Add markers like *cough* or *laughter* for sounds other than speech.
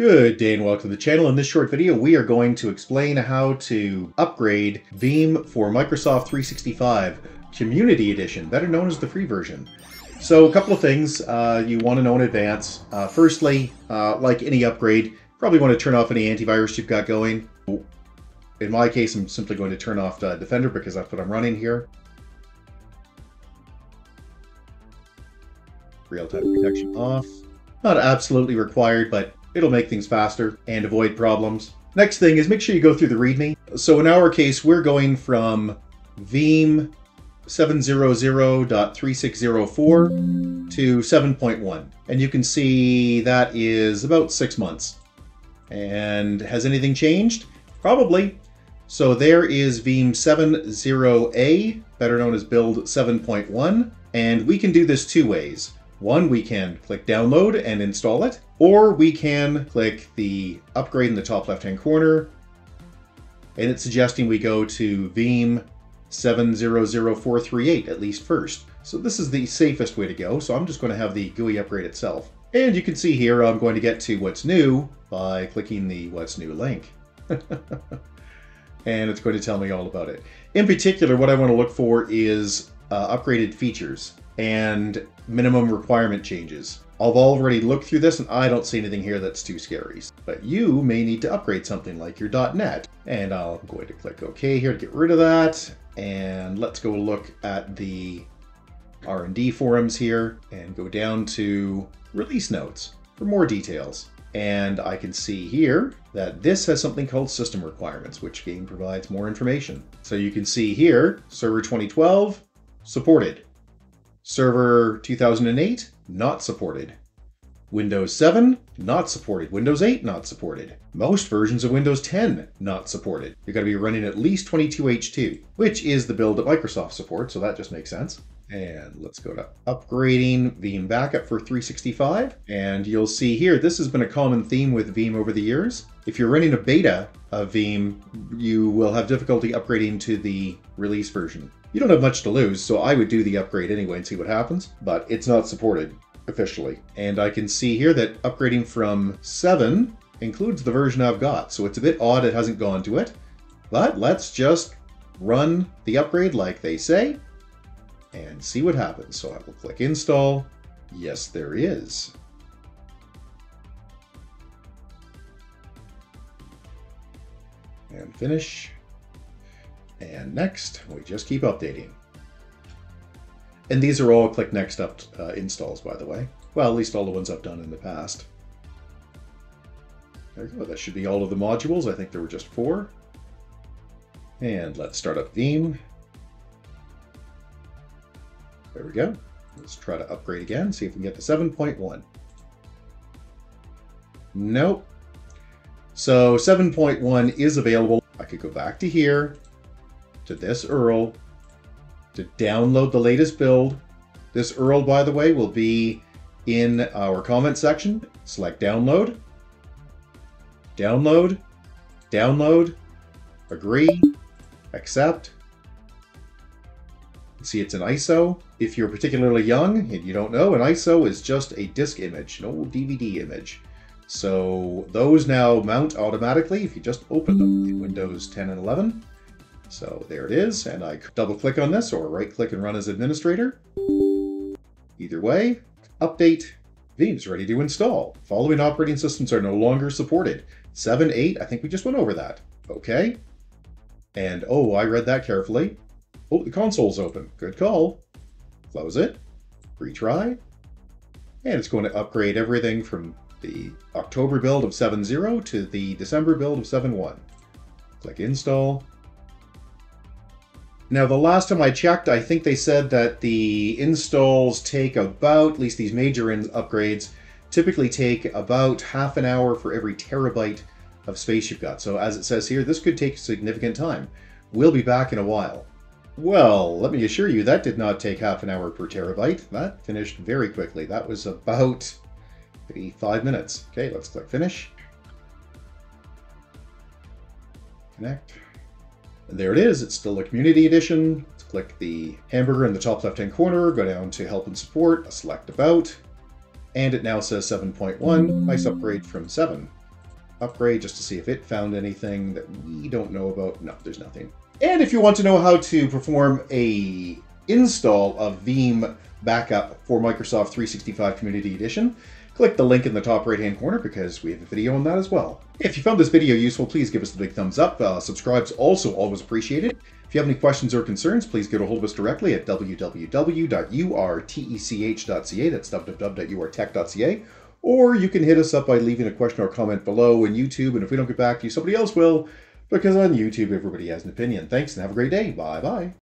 Good day and welcome to the channel. In this short video, we are going to explain how to upgrade Veeam for Microsoft 365 Community Edition, better known as the free version. So a couple of things uh, you want to know in advance. Uh, firstly, uh, like any upgrade, probably want to turn off any antivirus you've got going. In my case, I'm simply going to turn off Defender because that's what I'm running here. Real-time protection off. Not absolutely required, but It'll make things faster and avoid problems. Next thing is make sure you go through the README. So in our case, we're going from Veeam 700.3604 to 7.1. And you can see that is about six months. And has anything changed? Probably. So there is Veeam 70A, better known as build 7.1. And we can do this two ways. One, we can click download and install it, or we can click the upgrade in the top left-hand corner, and it's suggesting we go to Veeam 700438 at least first. So this is the safest way to go, so I'm just going to have the GUI upgrade itself. And you can see here I'm going to get to what's new by clicking the what's new link. *laughs* and it's going to tell me all about it. In particular, what I want to look for is uh, upgraded features and minimum requirement changes. I've already looked through this and I don't see anything here that's too scary. But you may need to upgrade something like your .NET. And I'm going to click OK here to get rid of that. And let's go look at the R&D forums here and go down to release notes for more details. And I can see here that this has something called system requirements, which Veeam provides more information. So you can see here, Server 2012, supported. Server 2008, not supported. Windows 7, not supported. Windows 8, not supported. Most versions of Windows 10, not supported. You're going to be running at least 22H2, which is the build that Microsoft supports, so that just makes sense. And let's go to upgrading Veeam Backup for 365. And you'll see here, this has been a common theme with Veeam over the years. If you're running a beta of Veeam, you will have difficulty upgrading to the release version. You don't have much to lose, so I would do the upgrade anyway and see what happens, but it's not supported officially. And I can see here that upgrading from 7 includes the version I've got, so it's a bit odd it hasn't gone to it. But let's just run the upgrade like they say and see what happens. So I will click install. Yes, there is. And finish. And next, we just keep updating. And these are all click next up uh, installs, by the way. Well, at least all the ones I've done in the past. There we go. That should be all of the modules. I think there were just four. And let's start up Veeam. There we go. Let's try to upgrade again, see if we can get to 7.1. Nope. So 7.1 is available. I could go back to here, to this URL to download the latest build. This URL, by the way, will be in our comment section. Select download, download, download, agree, accept. See, it's an ISO. If you're particularly young and you don't know, an ISO is just a disk image, no DVD image. So those now mount automatically if you just open them in Windows 10 and 11. So there it is, and I double click on this or right click and run as administrator. Either way, update, Veeam's ready to install. Following operating systems are no longer supported. 7, 8, I think we just went over that. Okay. And oh, I read that carefully. Oh, the console's open. Good call. Close it. Retry. And it's going to upgrade everything from the October build of 7.0 to the December build of 7.1. Click install. Now, the last time I checked, I think they said that the installs take about, at least these major upgrades, typically take about half an hour for every terabyte of space you've got. So as it says here, this could take significant time. We'll be back in a while. Well, let me assure you, that did not take half an hour per terabyte. That finished very quickly. That was about maybe five minutes. Okay, let's click finish. Connect. There it is, it's still a community edition. Let's click the hamburger in the top left-hand corner, go down to help and support, select about, and it now says 7.1, nice upgrade from 7. upgrade just to see if it found anything that we don't know about. No, there's nothing. And if you want to know how to perform a install of Veeam backup for Microsoft 365 Community Edition, click the link in the top right hand corner because we have a video on that as well. If you found this video useful, please give us a big thumbs up. Uh, subscribe's also always appreciated. If you have any questions or concerns, please get a hold of us directly at www.urtech.ca. That's www.urtech.ca. Or you can hit us up by leaving a question or comment below in YouTube, and if we don't get back to you, somebody else will, because on YouTube everybody has an opinion. Thanks and have a great day. Bye bye.